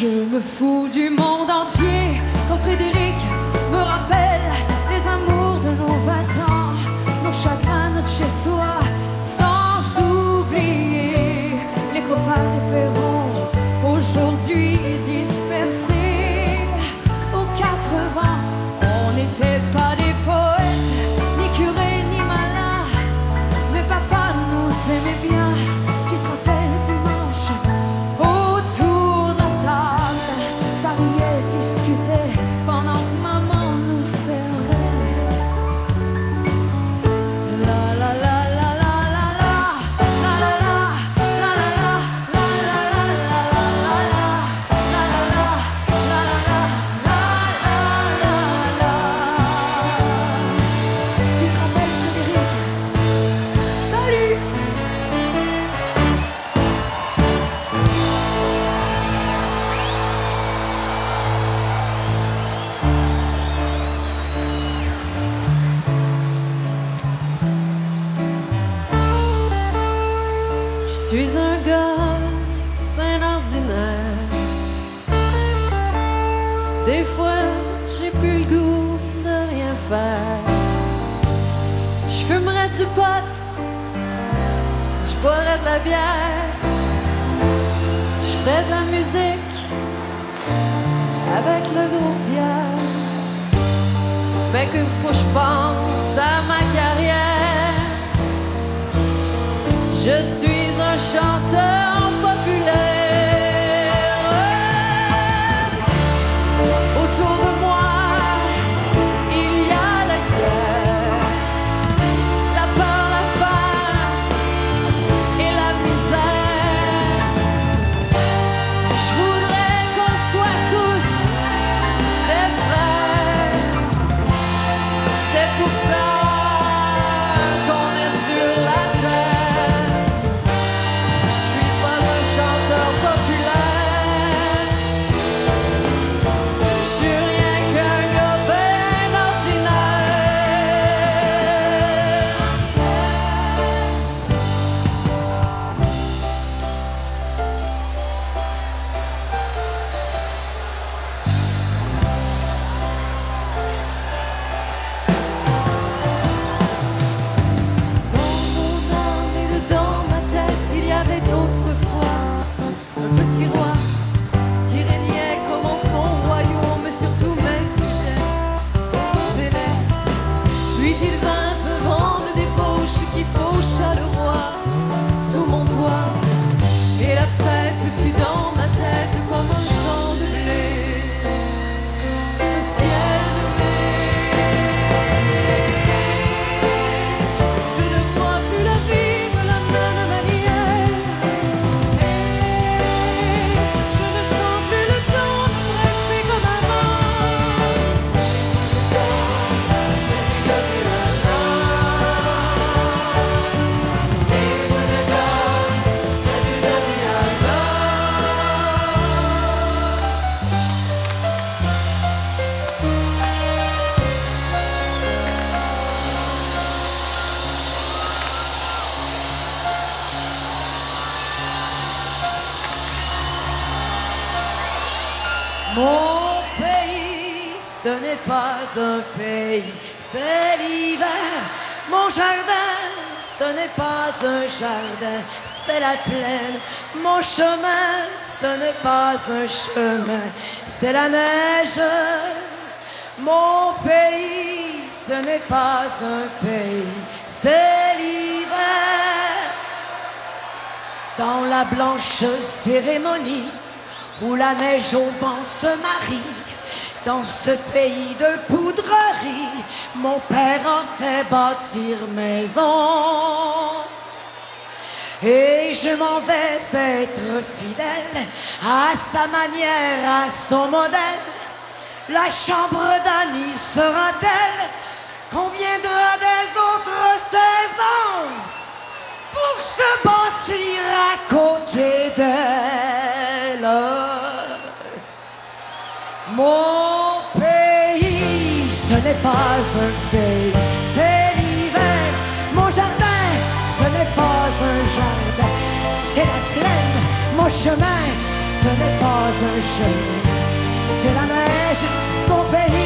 Je me fous du monde entier. Quand Frédéric me rappelle les amours de nos vingt ans, nos chagrins, notre chez-soi, suis un gars ben ordinaire. Des fois, j'ai plus le goût de rien faire. Je fumerais du pot, je boirais de la bière, je ferais de la musique avec le gros Pierre. Mais que faut je pense à ma carrière? Je suis pas un pays, c'est l'hiver. Mon jardin, ce n'est pas un jardin, c'est la plaine. Mon chemin, ce n'est pas un chemin, c'est la neige. Mon pays, ce n'est pas un pays, c'est l'hiver. Dans la blanche cérémonie où la neige au vent se marie, dans ce pays de poudrerie, mon père en fait bâtir maison. Et je m'en vais être fidèle à sa manière, à son modèle. La chambre d'amis sera telle qu'on viendra des autres saisons pour se bâtir à côté d'elle. Mon ce n'est pas un pays, c'est l'hiver. Mon jardin, ce n'est pas un jardin, c'est la plaine. Mon chemin, ce n'est pas un jeu. C'est la neige, ton pays